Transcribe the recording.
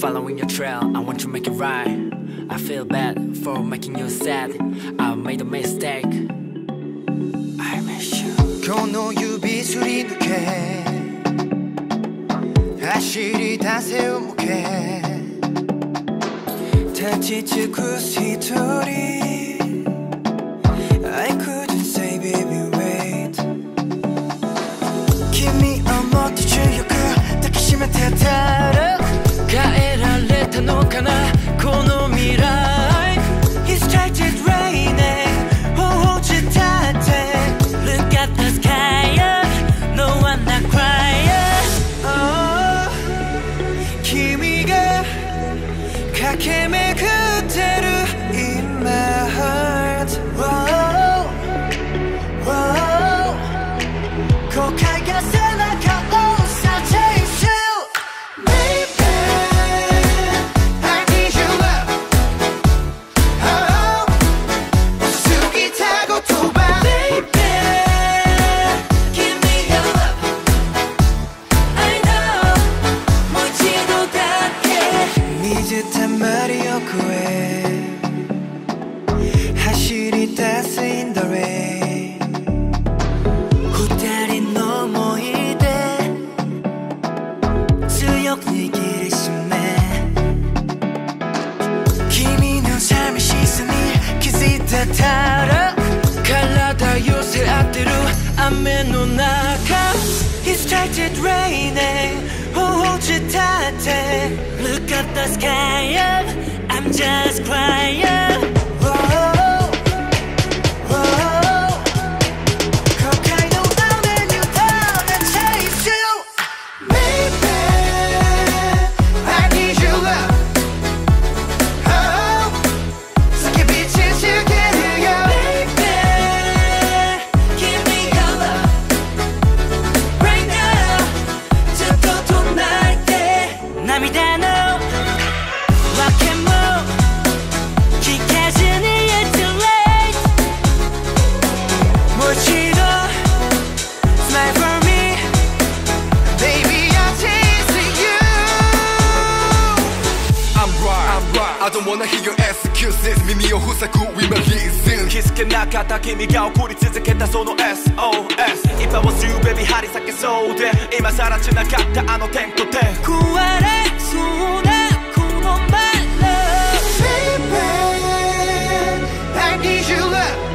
following your trail I want to make it right I feel bad for making you sad I made a mistake I miss you この指すり抜け走り出せを向け立ち尽くす一人 けめく雨の中 It started raining 報じたって Look at the sky I'm ともな日が SQS 耳を塞ぐ今リズム気づけなかった君が送り続けたその SOS 今は10ベビー張り裂けそうで。今さらちなかったあのテとト壊れそうなこのまま Baby I need you love